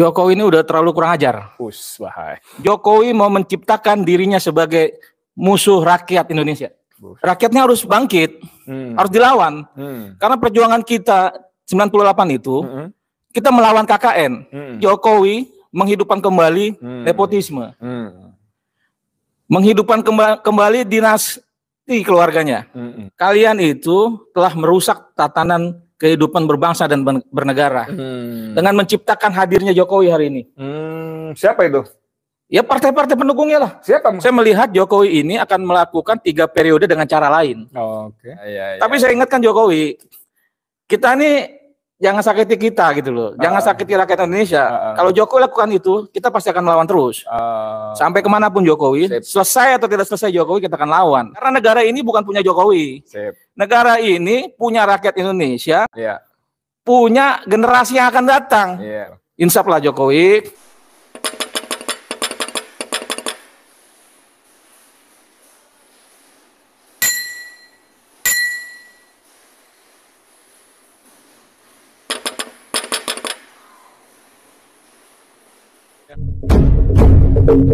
Jokowi ini udah terlalu kurang ajar. Us, bahaya. Jokowi mau menciptakan dirinya sebagai musuh rakyat Indonesia. Bus. Rakyatnya harus bangkit, Hmm. harus dilawan. Hmm. Karena perjuangan kita 98 itu, Hmm. kita melawan KKN. Hmm. Jokowi menghidupkan kembali Hmm. nepotisme, Hmm. menghidupkan kemba- kembali dinasti keluarganya. Hmm. Kalian itu telah merusak tatanan kehidupan berbangsa dan bernegara Hmm. dengan menciptakan hadirnya Jokowi hari ini. Hmm. Siapa itu? Ya partai-partai pendukungnya lah. Siapa? Saya melihat Jokowi ini akan melakukan tiga periode dengan cara lain. Oh, Oke. Iya, iya. Tapi saya ingatkan Jokowi, kita ini jangan sakiti kita gitu loh. Jangan Ah. sakiti rakyat Indonesia. Ah, ah. Kalau Jokowi lakukan itu, kita pasti akan melawan terus. Ah, Sampai ke mana pun Jokowi, Sip. selesai atau tidak selesai Jokowi, kita akan lawan. Karena negara ini bukan punya Jokowi. sip. Negara ini punya rakyat Indonesia, Iya. punya generasi yang akan datang. Iya. Insaf lah Jokowi. Selama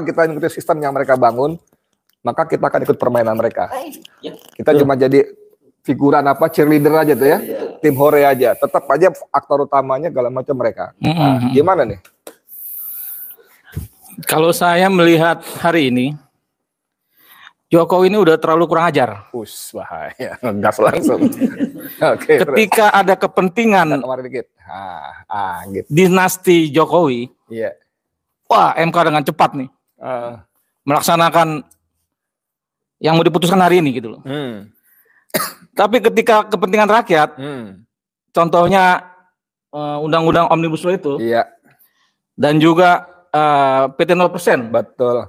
kita mengikuti sistem yang mereka bangun, maka kita akan ikut permainan mereka. Kita cuma jadi figuran apa cheerleader aja tuh ya, tim hore aja. Tetap aja aktor utamanya segala macam mereka. Nah, Mm-mm. gimana nih? Kalau saya melihat hari ini, Jokowi ini udah terlalu kurang ajar. Us, bahaya. Gas langsung. Oke. terus. Ketika ada kepentingan kemarin dikit. Ah, ah, gitu. dinasti Jokowi, Iya. wah MK dengan cepat nih Ah, melaksanakan yang mau diputuskan hari ini gitu loh. hmm, Tapi ketika kepentingan rakyat, hmm, contohnya eh, undang-undang omnibus law itu iya, dan juga eh, PT 0%, betul.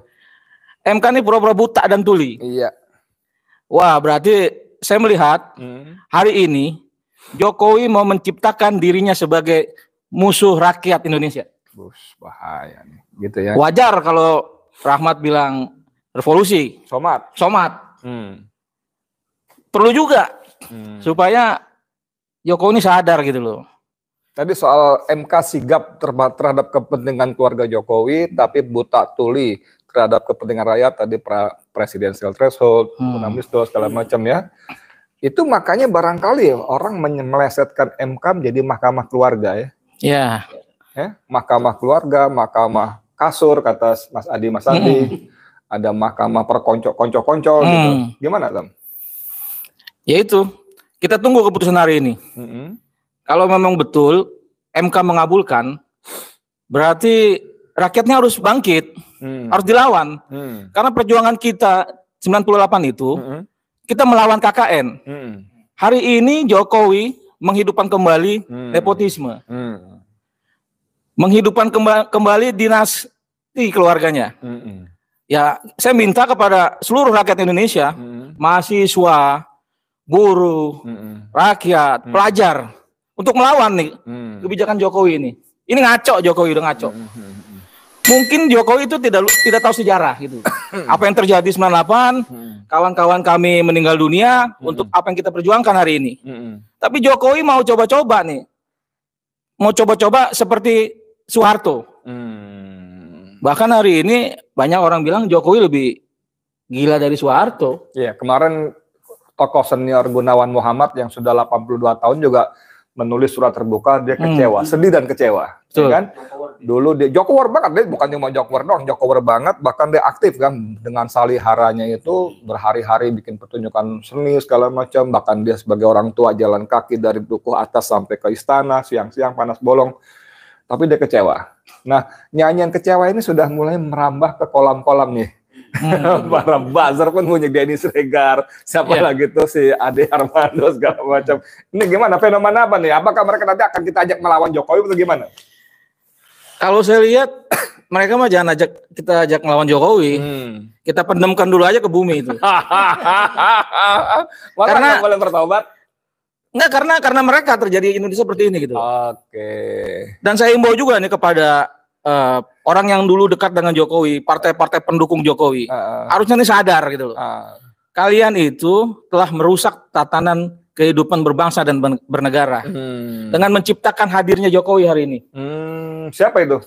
MK ini pura-pura buta dan tuli. Iya. Wah, berarti saya melihat Hmm, hari ini Jokowi mau menciptakan dirinya sebagai musuh rakyat Indonesia. bus, bahaya nih. Gitu ya. Wajar kalau Rahmat bilang revolusi, Somat. somat. Hmm. Perlu juga hmm. supaya Jokowi ini sadar gitu loh. Tadi soal MK sigap terhadap kepentingan keluarga Jokowi, tapi buta tuli terhadap kepentingan rakyat tadi pra, presidensial threshold, Hmm. segala macam ya. Itu makanya barangkali orang menye- melesetkan MK menjadi mahkamah keluarga ya. Ya, ya. Mahkamah keluarga, mahkamah kasur kata Mas Adi Mas Adi. Ada mahkamah perkonco-konco-konco gitu. Hmm. Gimana, Tam? Ya itu. Kita tunggu keputusan hari ini. Mm-mm. Kalau memang betul MK mengabulkan, berarti rakyatnya harus bangkit, Hmm. harus dilawan. Hmm. Karena perjuangan kita 98 itu, Mm-mm. kita melawan KKN. Mm-mm. Hari ini Jokowi menghidupkan kembali Hmm. nepotisme, Hmm. menghidupkan kemba- kembali dinasti keluarganya. Mm-mm. Ya, saya minta kepada seluruh rakyat Indonesia, Mm-mm. mahasiswa, buruh, Mm-mm. rakyat, Hmm. pelajar untuk melawan nih Hmm. kebijakan Jokowi ini. Ini ngaco Jokowi udah ngaco. Hmm. Mungkin Jokowi itu tidak tidak tahu sejarah gitu. Apa yang terjadi 98, Hmm. kawan-kawan kami meninggal dunia untuk apa yang kita perjuangkan hari ini. Tapi Jokowi mau coba-coba nih. Mau coba-coba seperti Soeharto. Hmm. Bahkan hari ini banyak orang bilang Jokowi lebih gila dari Soeharto. Iya, kemarin tokoh senior Gunawan Muhammad yang sudah 82 tahun juga menulis surat terbuka dia kecewa, sedih dan kecewa, ya kan? Dulu dia Jokower banget, dia bukan cuma Jokower doang, Jokower banget, bahkan dia aktif kan dengan saliharanya itu berhari-hari bikin pertunjukan seni segala macam, bahkan dia sebagai orang tua jalan kaki dari dukuh atas sampai ke istana siang-siang panas bolong, tapi dia kecewa. Nah, nyanyian kecewa ini sudah mulai merambah ke kolam-kolam nih. Para buzzer pun punya Denny Sregar, siapa Iya. lagi tuh si Ade Armando segala macam. Ini gimana fenomena apa nih? Apakah mereka nanti akan kita ajak melawan Jokowi atau gimana? Kalau saya lihat mereka mah jangan ajak kita ajak melawan Jokowi. Hmm. Kita pendamkan dulu aja ke bumi itu. Karena- boleh bertobat? Enggak karena karena mereka terjadi Indonesia seperti ini gitu. Oke. Dan saya imbau juga nih kepada eh, orang yang dulu dekat dengan Jokowi, partai-partai pendukung Jokowi, Ah, harusnya nih sadar gitu loh. ah. Kalian itu telah merusak tatanan kehidupan berbangsa dan bernegara Hmm. dengan menciptakan hadirnya Jokowi hari ini. Hmm, siapa itu?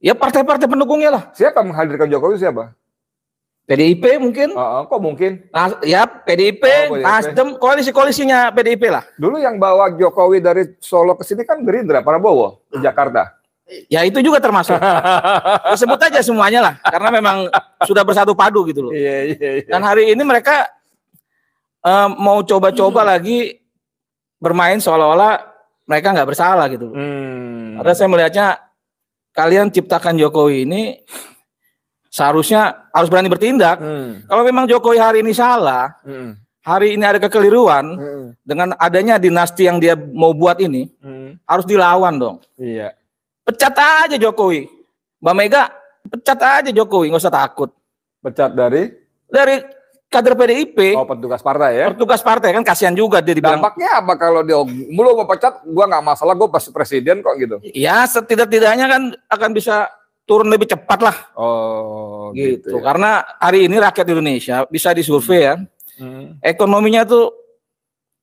Ya partai-partai pendukungnya lah. Siapa menghadirkan Jokowi siapa? PDIP mungkin. Ah, kok mungkin? Nas- ya PDIP, Oh, PDIP. Nasdem, koalisi-koalisinya PDIP lah. Dulu yang bawa Jokowi dari Solo ke sini kan Gerindra, Prabowo ke Jakarta. Ya itu juga termasuk. Ya, sebut aja semuanya lah, karena memang sudah bersatu padu gitu loh. Iya, iya, iya. Dan hari ini mereka eh, mau coba-coba lagi bermain seolah-olah mereka nggak bersalah gitu. Hmm. Karena saya melihatnya kalian ciptakan Jokowi ini seharusnya harus berani bertindak. Hmm. Kalau memang Jokowi hari ini salah, Hmm. hari ini ada kekeliruan Hmm. dengan adanya dinasti yang dia mau buat ini Hmm. harus dilawan dong. Iya. Pecat aja Jokowi. Mbak Mega, pecat aja Jokowi, nggak usah takut. Pecat dari Dari kader PDIP, oh petugas partai ya. petugas partai kan kasihan juga dia dibilang. Dampaknya apa kalau dia mulu mau pecat, gua nggak masalah, gua pasti presiden kok gitu. Ya setidak-tidaknya kan akan bisa turun lebih cepat lah Oh, gitu. ya. Karena hari ini rakyat Indonesia bisa disurvei ya, Hmm. ekonominya tuh,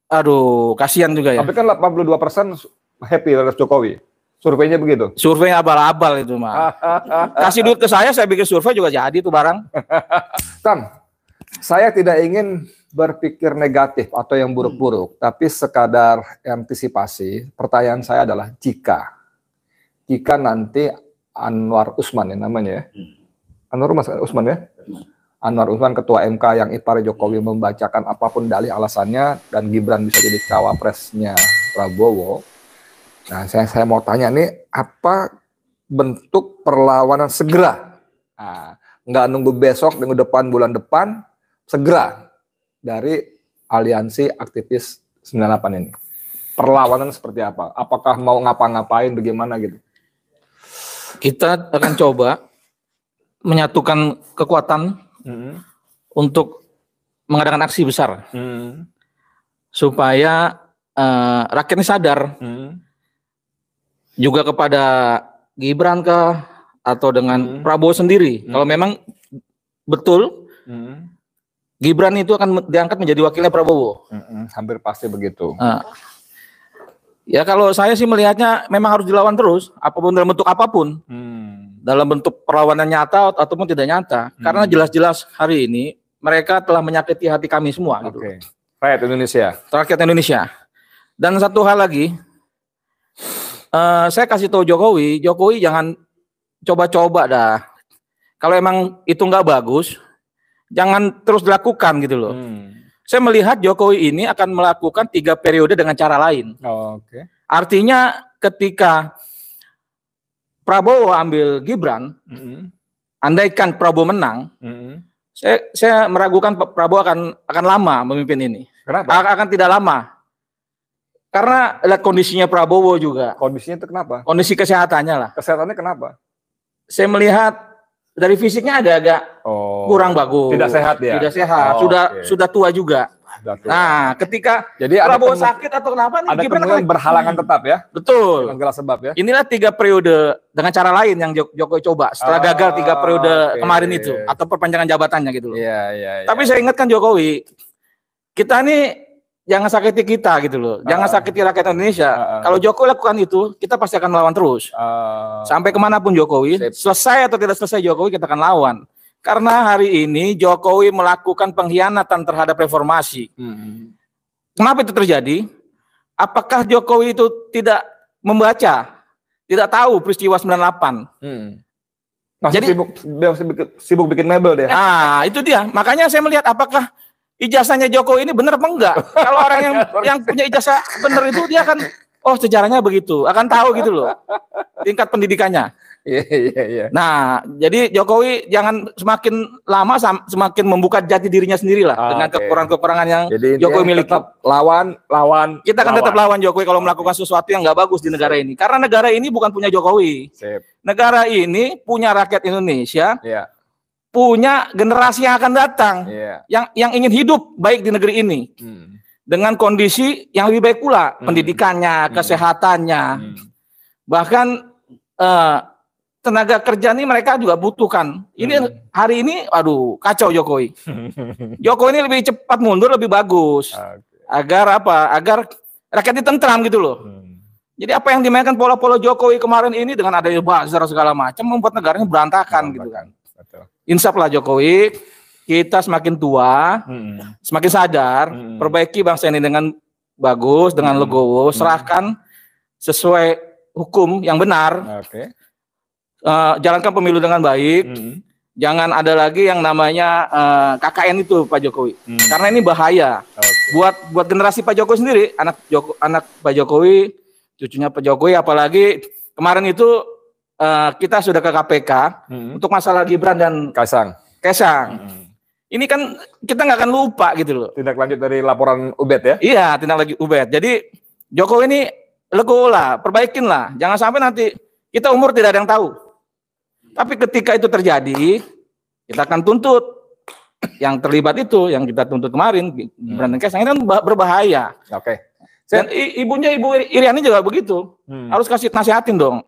aduh kasihan juga ya. Tapi kan 82 persen happy terhadap Jokowi. Surveinya begitu. Survei abal-abal itu mah. Kasih duit ke saya, saya bikin survei juga jadi tuh barang. Tam, saya tidak ingin berpikir negatif atau yang buruk-buruk, tapi sekadar antisipasi. Pertanyaan saya adalah jika, jika nanti Anwar Usman ya namanya ya, Anwar Mas Usman ya, Anwar Usman ketua MK yang ipar Jokowi membacakan apa pun dalih alasannya dan Gibran bisa jadi cawapresnya Prabowo. Nah, saya saya mau tanya nih, apa bentuk perlawanan segera? Nah, nggak nunggu besok, minggu depan, bulan depan, segera dari aliansi aktivis 98 ini. Perlawanan seperti apa? Apakah mau ngapa-ngapain, bagaimana gitu? Kita akan coba menyatukan kekuatan untuk mengadakan aksi besar supaya eh, rakyat ini sadar juga kepada Gibran kah atau dengan Hmm. Prabowo sendiri. Hmm. Kalau memang betul Gibran itu akan diangkat menjadi wakilnya Prabowo. Hampir pasti begitu. Nah, ya kalau saya sih melihatnya memang harus dilawan terus, apa pun dalam bentuk apa pun, dalam bentuk perlawanan nyata ataupun tidak nyata. Karena Hmm. jelas-jelas hari ini mereka telah menyakiti hati kami semua. Oke. Gitu. Rakyat Indonesia. rakyat Indonesia. Dan satu hal lagi, eh, saya kasih tahu Jokowi, Jokowi jangan coba-coba dah. Kalau emang itu nggak bagus, jangan terus dilakukan gitu loh. Saya melihat Jokowi ini akan melakukan tiga periode dengan cara lain. Oke. Artinya ketika Prabowo ambil Gibran, andaikan Prabowo menang, saya, saya meragukan Prabowo akan akan lama memimpin ini. Kenapa? Akan tidak lama. Karena lihat kondisinya Prabowo juga, Kondisinya itu kenapa? kondisi kesehatannya lah. Kesehatannya kenapa? Saya melihat dari fisiknya ada agak Oh. kurang bagus. Tidak sehat dia? Tidak sehat. Oh, sudah oke. sudah tua juga. Sudah tua. Nah, ketika Jadi Prabowo kemu- sakit atau kenapa nih ada Gibran akan- berhalangan tetap ya? Betul. Dengan segala sebab ya? Inilah tiga periode dengan cara lain yang Jok- Jokowi coba setelah Ah, gagal tiga periode oke. kemarin itu atau perpanjangan jabatannya gitu loh. Iya, iya, iya. Tapi saya ingatkan Jokowi, kita nih jangan sakiti kita gitu loh. Jangan Ah. sakiti rakyat Indonesia. Ah, ah. Kalau Jokowi lakukan itu, kita pasti akan melawan terus. Eh, Sampai ke mana pun Jokowi, Sip. selesai atau tidak selesai Jokowi kita akan lawan. Karena hari ini Jokowi melakukan pengkhianatan terhadap reformasi. hmm. Kenapa itu terjadi? Apakah Jokowi itu tidak membaca, tidak tahu peristiwa 98? Hmm. Masih Jadi- sibuk, sibuk, sibuk bikin mebel deh. Nah, itu dia. Makanya saya melihat apakah ijazahnya Jokowi ini benar apa enggak. Kalau orang yang yang punya ijazah benar itu dia akan oh sejarahnya begitu, akan tahu gitu loh. Tingkat pendidikannya. Iya, iya, iya. Nah, jadi Jokowi jangan semakin lama semakin membuka jati dirinya sendiri lah Ah, dengan kekurangan-kekurangan yang Jadi Jokowi miliki. tetap lawan, lawan. kita akan tetap lawan Jokowi kalau melakukan sesuatu yang nggak bagus di negara ini. Karena negara ini bukan punya Jokowi. Sip. Negara ini punya rakyat Indonesia, Iya, punya generasi yang akan datang iya. yang yang ingin hidup baik di negeri ini. Hmm. dengan kondisi yang lebih baik pula, Hmm. pendidikannya, Hmm. kesehatannya, Hmm. bahkan eh, tenaga kerja ini mereka juga butuhkan. Ini Hmm. hari ini, aduh kacau Jokowi. Jokowi ini lebih cepat mundur lebih bagus. Oke. Agar apa? Agar rakyat ini tentram gitu loh. Hmm. Jadi apa yang dimainkan pola-pola Jokowi kemarin ini dengan adanya buzzer segala macam membuat negaranya berantakan gitu kan. Insaf lah Jokowi, kita semakin tua, Hmm. semakin sadar, Hmm. perbaiki bangsa ini dengan bagus, dengan Hmm. legowo, Hmm. serahkan sesuai hukum yang benar, Oke. eh, jalankan pemilu dengan baik, Hmm. jangan ada lagi yang namanya eh, KKN itu Pak Jokowi, Hmm. karena ini bahaya Oke. buat buat generasi Pak Jokowi sendiri, anak Joko, anak Pak Jokowi, cucunya Pak Jokowi, apalagi kemarin itu eh, kita sudah ke KPK Hmm. untuk masalah Gibran dan Kaisang. Kaisang. Hmm. Ini kan kita nggak akan lupa gitu loh. Tindak lanjut dari laporan Ubed ya. Iya, tindak lagi Ubed. Jadi Jokowi ini legowo lah, perbaikin lah. Jangan sampai nanti kita umur tidak ada yang tahu. Tapi ketika itu terjadi, kita akan tuntut yang terlibat itu, yang kita tuntut kemarin, Gibran dan Kaisang ini kan bah- berbahaya. Oke. Dan i- ibunya Ibu Iriani juga begitu. Hmm. Harus kasih nasihatin dong.